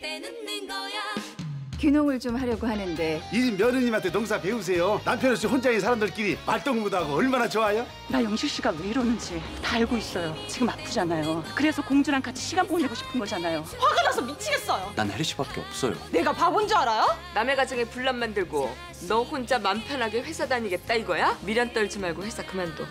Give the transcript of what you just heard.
때 늦는 거야 귀농을 좀 하려고 하는데 이 집 며느님한테 농사 배우세요. 남편 없이 혼자인 사람들끼리 말동무도하고 얼마나 좋아요? 나 영실 씨가 왜 이러는지 다 알고 있어요. 지금 아프잖아요. 그래서 공주랑 같이 시간 보내고 싶은 거잖아요. 화가 나서 미치겠어요. 난 혜리 씨밖에 없어요. 내가 바본 줄 알아요? 남의 가정에 분란 만들고 너 혼자 맘 편하게 회사 다니겠다 이거야? 미련 떨지 말고 회사 그만둬.